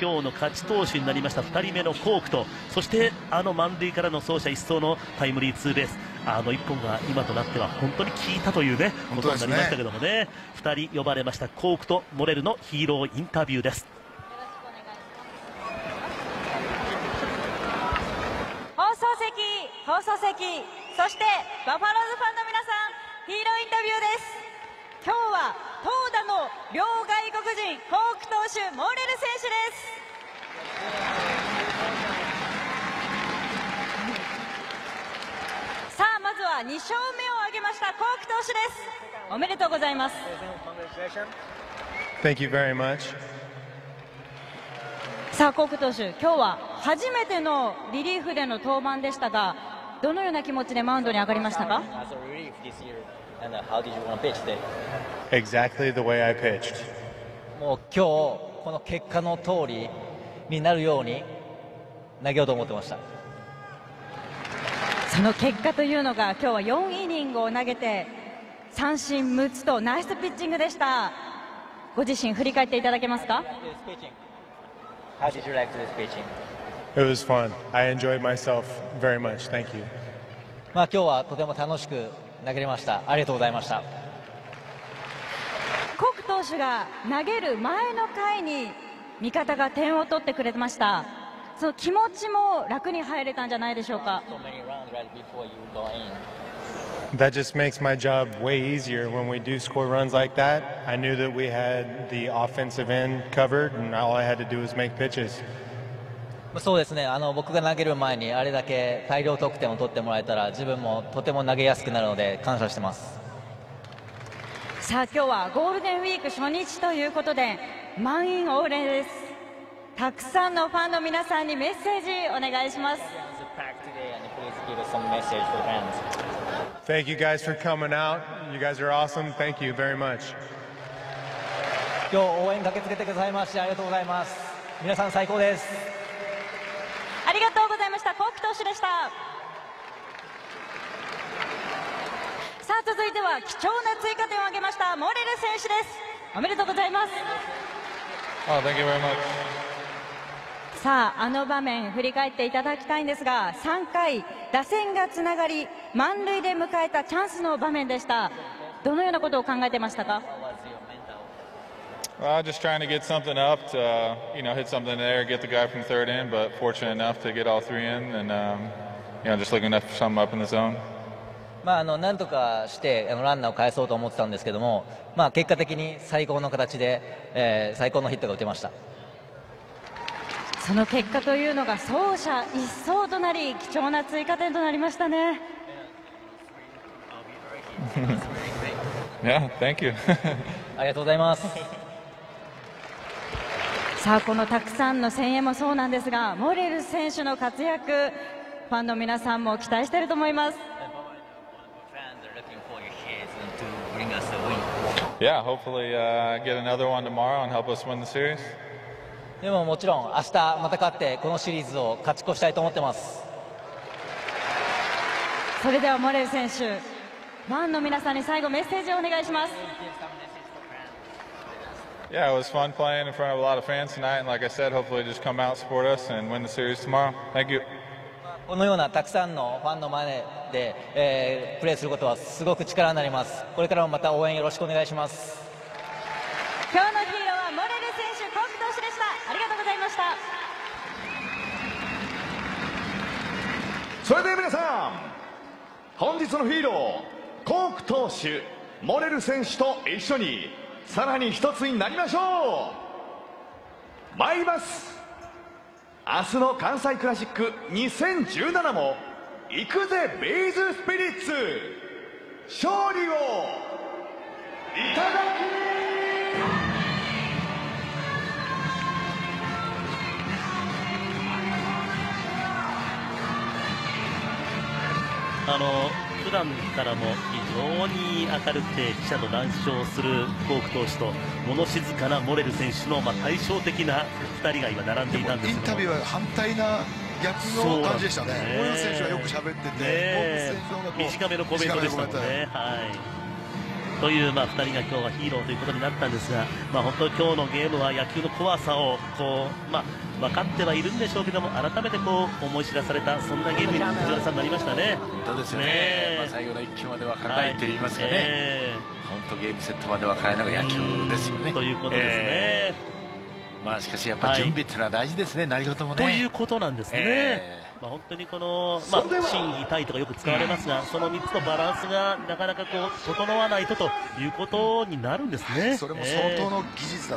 今日の勝ち投手になりました2人目のコークとそしてあの満塁からの走者一掃のタイムリーツーベース。あの1本が今となっては本当に効いたというねことになりましたけどもね。2人呼ばれました。コークとモレルのヒーローインタビューです。放送席放送席そしてバファローズファンの皆さんヒーローインタビューです。今日は投打の両外国人ホーク投手モーレル選手ですさあまずは2勝目を挙げましたコーク投手ですおめでとうございます Thank you very much. さあコーク投手今日は初めてのリリーフでの登板でしたがどのような気持ちでマウンドに上がりましたか？Uh? Exactly the way I pitched. もう今日この結果の通りになるように投げようと思ってました。その結果というのが今日は4イニングを投げて三振6つとナイスピッチングでしたご自身振り返っていただけますか？How did you like this pitching? It was fun. I enjoyed myself very much. Thank you. まあ今日はとても楽しく投げれました。ありがとうございました。手が投げる前の回に味方が点を取ってくれましたその気持ちも楽に入れたんじゃないでしょうか. That just makes my job way easier when we do score runs like that. I knew that we had the offensive end covered, and all I had to do was make pitches. そうですねあの僕が投げる前にあれだけ大量得点を取ってもらえたら自分もとても投げやすくなるので感謝してますさあ今日はゴールデンウィーク初日ということで満員御礼ですたくさんのファンの皆さんにメッセージお願いします Thank you guys for coming out. You guys are awesome. Thank you very much. 今日応援駆けつけてくださいましてありがとうございます皆さん最高ですありがとうございましたコーク投手でしたさあ続いては貴重な追加点を挙げましたモレル選手ですおめでとうございます Oh. さああの場面振り返っていただきたいんですが3回打線がつながり満塁で迎えたチャンスの場面でしたどのようなことを考えてましたか Uh, just trying to get something up to, uh, you know, hit something there, get the guy from third in, but fortunate enough to get all three in, and um, you know, just looking for something up in the zone. まあ、あのなんとかしてあのランナーを返そうと思ってたんですけども、まあ、結果的に最高の形で、えー最高のヒットが打てました。その結果というのが走者一掃となり貴重な追加点となりましたね。Yeah, thank you. ありがとうございます。さあこのたくさんの声援もそうなんですがモレル選手の活躍ファンの皆さんも期待していると思います yeah, hopefully uh, get another one tomorrow and help us win the series. でももちろん明日また勝ってこのシリーズを勝ち越したいと思ってますそれではモレル選手ファンの皆さんに最後メッセージをお願いします Yeah, it was fun playing in front of a lot of fans tonight, and like I said, hopefully just come out, support us, and win the series tomorrow. Thank you. このようなたくさんのファンの前で、えープレーすることはすごく力になります。これからもまた応援よろしくお願いします。今日のヒーローはモレル選手コーク投手でした。ありがとうございました。それでは皆さん本日のヒーローコーク投手モレル選手と一緒にさらに一つになりましょう。参ります明日の関西クラシック2017も行くぜベイズスピリッツ。勝利をいただあの普段からも非常に明るくて記者と談笑するコーク投手と物静かなモレル選手のまあ対照的な2人が今並んでいたんですインタビューは反対な逆の感じでしたね。モレル選手はよく喋ってて、ね短めのコメントでしたもんね。はいという、まあ、2人が今日はヒーローということになったんですが、まあ、本当に今日のゲームは野球の怖さをこう、まあ、分かってはいるんでしょうけども改めてこう思い知らされたそんなゲームに藤原さんなりましたね。本当ですよねねえまあ、最後の一球まで分からないと言いますかね、え本当ゲームセットまで分からないのが野球ですよね。ということですね。えーまあしかしやっぱ準備っていうのは大事ですね、何事もね。ということなんですね。えまあ、本当にこの、まあ、心技体とかよく使われますが、その3つのバランスがなかなかこう整わないとということになるんですね。それも相当の技術だと